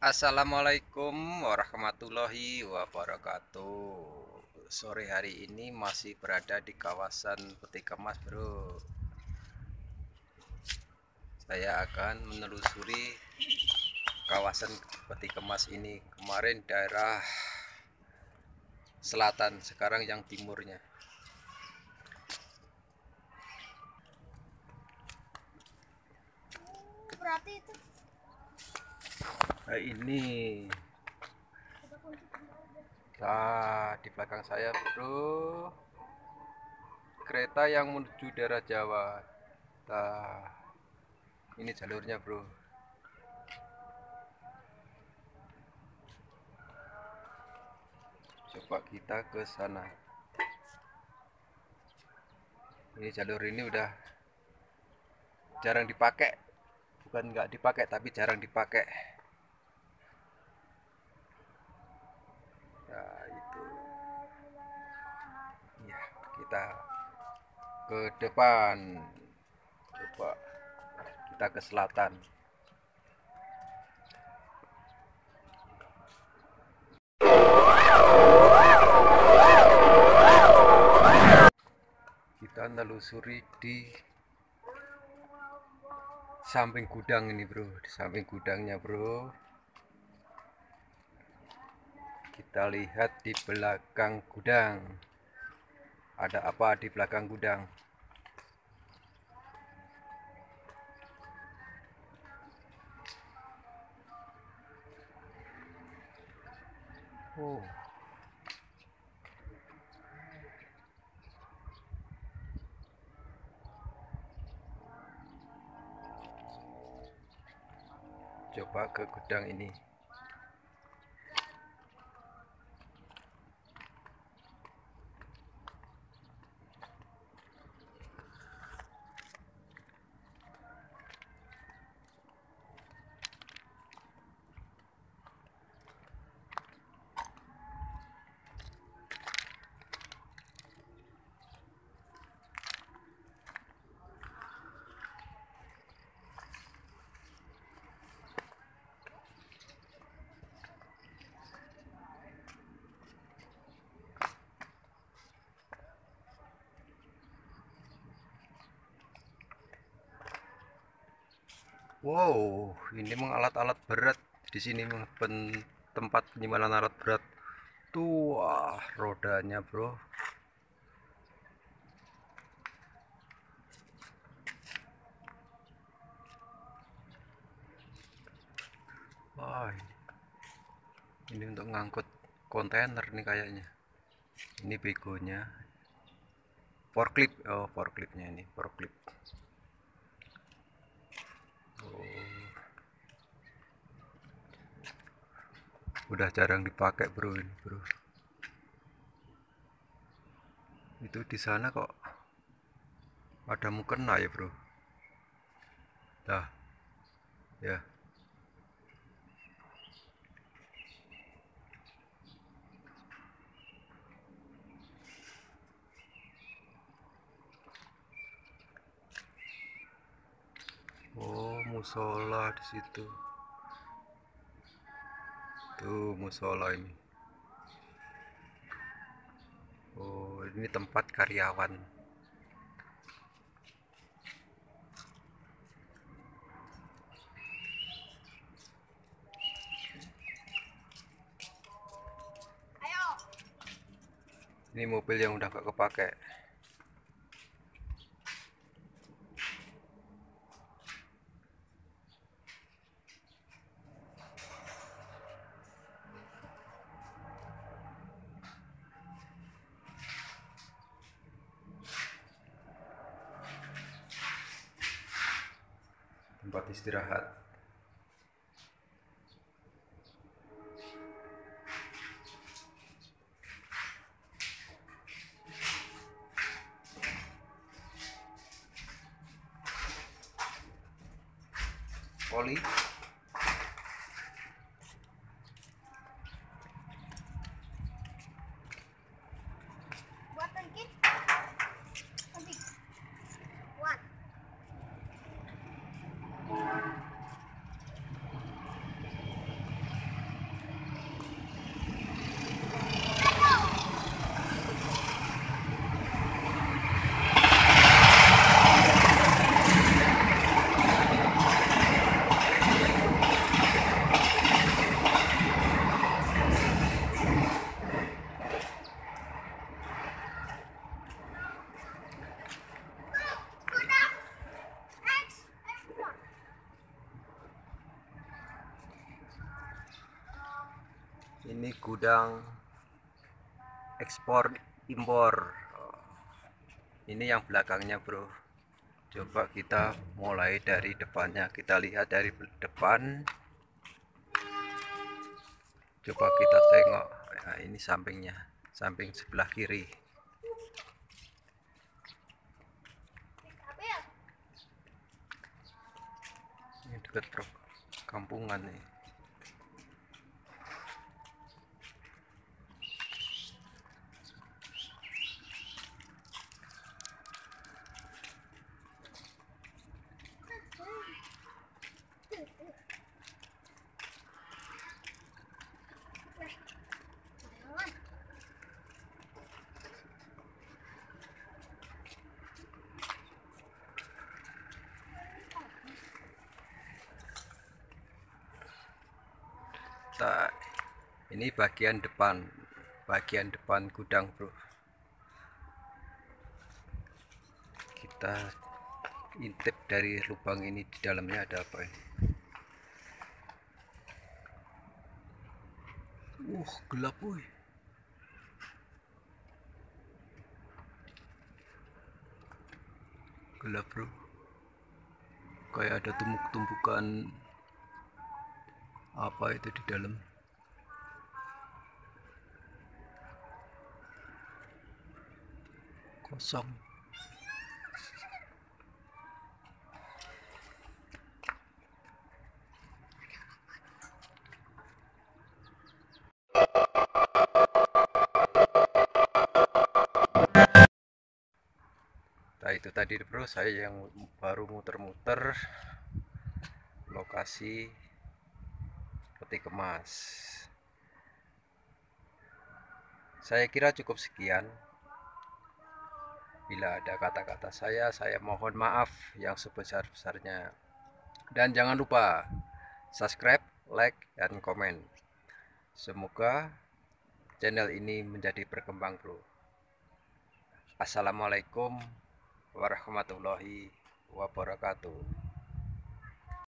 Assalamualaikum warahmatullahi wabarakatuh. Sore hari ini masih berada di kawasan Peti Kemas bro. Saya akan menelusuri kawasan Peti Kemas ini. Kemarin daerah selatan sekarang yang timurnya nah, ini. Nah di belakang saya bro. Kereta yang menuju daerah Jawa. Nah ini jalurnya bro. Coba kita ke sana. Ini jalur ini udah jarang dipakai bukan nggak dipakai tapi jarang dipakai. Nah itu. Ya kita ke depan. Coba kita ke selatan. Kita nelusuri di samping gudang ini bro. Di samping gudangnya bro. Kita lihat di belakang gudang. Ada apa di belakang gudang? Oh coba ke gudang ini Wow, ini memang alat-alat berat di sini pen- tempat penyimpanan alat berat. Tuh, wah, rodanya, bro. Wah, ini untuk ngangkut kontainer nih kayaknya. Ini begonya. Forklift, oh forkliftnya ini, forklift. Oh. Udah jarang dipakai bro ini bro. Itu di sana kok ada mukena ya bro. Dah, ya. Oh, musola di situ. Tuh, musola ini. Oh, ini tempat karyawan. ayo Ini mobil yang udah gak kepake. Tempat istirahat. Oli. Ini gudang ekspor impor. Ini yang belakangnya bro. Coba kita mulai dari depannya. Kita lihat dari depan. Coba kita tengok. Nah, ini sampingnya. Samping sebelah kiri. Ini dekat kampungan nih Jangan. kita ini bagian depan bagian depan gudang bro. Kita intip dari lubang ini di dalamnya ada apa ini? Uh gelap woi. Gelap bro. Kayak ada tumpuk-tumpukan apa itu di dalam kosong. Nah itu tadi bro. Saya yang baru muter-muter lokasi peti kemas. Saya kira cukup sekian bila ada kata-kata saya saya mohon maaf yang sebesar-besarnya. Dan jangan lupa subscribe like dan komen. Semoga channel ini menjadi berkembang bro. Assalamualaikum warahmatullahi wabarakatuh